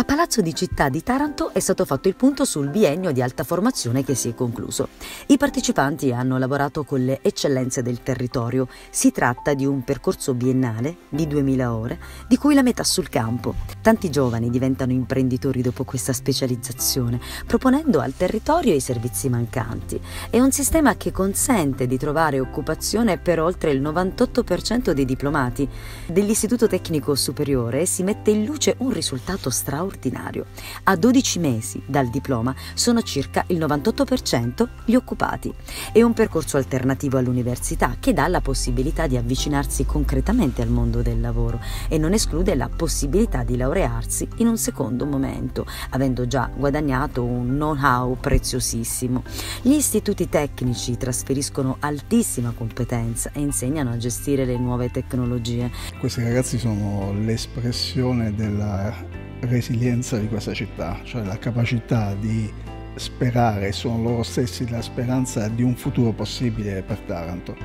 A Palazzo di Città di Taranto è stato fatto il punto sul biennio di alta formazione che si è concluso. I partecipanti hanno lavorato con le eccellenze del territorio. Si tratta di un percorso biennale di 2000 ore, di cui la metà sul campo. Tanti giovani diventano imprenditori dopo questa specializzazione, proponendo al territorio i servizi mancanti. È un sistema che consente di trovare occupazione per oltre il 98% dei diplomati. Dell'Istituto Tecnico Superiore si mette in luce un risultato straordinario straordinario. A 12 mesi dal diploma sono circa il 98% gli occupati. È un percorso alternativo all'università che dà la possibilità di avvicinarsi concretamente al mondo del lavoro e non esclude la possibilità di laurearsi in un secondo momento, avendo già guadagnato un know-how preziosissimo. Gli istituti tecnici trasferiscono altissima competenza e insegnano a gestire le nuove tecnologie. Questi ragazzi sono l'espressione della resilienza di questa città, cioè la capacità di sperare, sono loro stessi la speranza di un futuro possibile per Taranto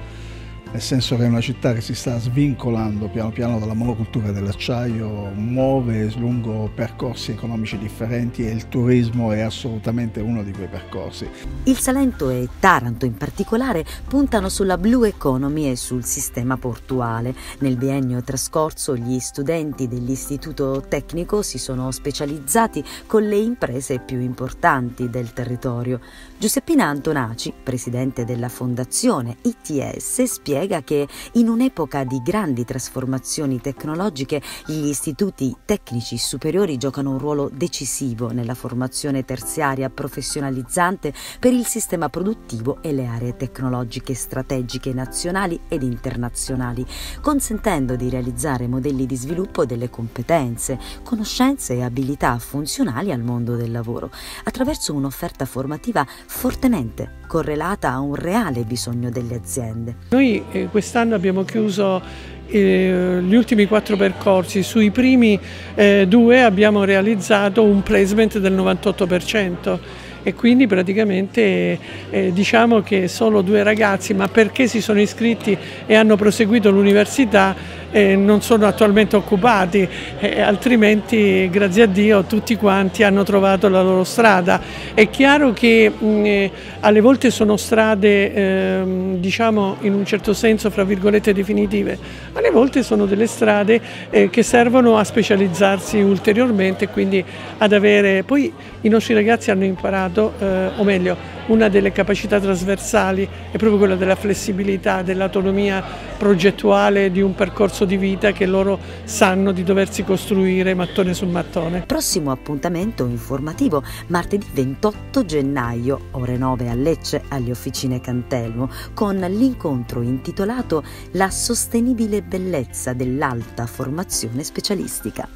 nel senso che è una città che si sta svincolando piano piano dalla monocultura dell'acciaio, muove lungo percorsi economici differenti e il turismo è assolutamente uno di quei percorsi. Il Salento e Taranto in particolare puntano sulla blue economy e sul sistema portuale. Nel biennio trascorso gli studenti dell'Istituto Tecnico si sono specializzati con le imprese più importanti del territorio. Giuseppina Antonaci, presidente della fondazione ITS, spiega spiega che in un'epoca di grandi trasformazioni tecnologiche gli istituti tecnici superiori giocano un ruolo decisivo nella formazione terziaria professionalizzante per il sistema produttivo e le aree tecnologiche strategiche nazionali ed internazionali, consentendo di realizzare modelli di sviluppo delle competenze, conoscenze e abilità funzionali al mondo del lavoro, attraverso un'offerta formativa fortemente correlata a un reale bisogno delle aziende. Noi quest'anno abbiamo chiuso eh, gli ultimi quattro percorsi, sui primi eh, due abbiamo realizzato un placement del 98% e quindi praticamente eh, diciamo che solo due ragazzi, ma perché si sono iscritti e hanno proseguito l'università, eh, non sono attualmente occupati, eh, altrimenti grazie a Dio tutti quanti hanno trovato la loro strada. È chiaro che mh, eh, alle volte sono strade ehm, diciamo in un certo senso fra virgolette definitive, alle volte sono delle strade eh, che servono a specializzarsi ulteriormente quindi ad avere, poi i nostri ragazzi hanno imparato eh, o meglio, una delle capacità trasversali è proprio quella della flessibilità, dell'autonomia progettuale di un percorso di vita che loro sanno di doversi costruire mattone su mattone. Prossimo appuntamento informativo martedì 28 gennaio, ore 9 a Lecce, alle officine Cantelmo, con l'incontro intitolato La sostenibile bellezza dell'alta formazione specialistica.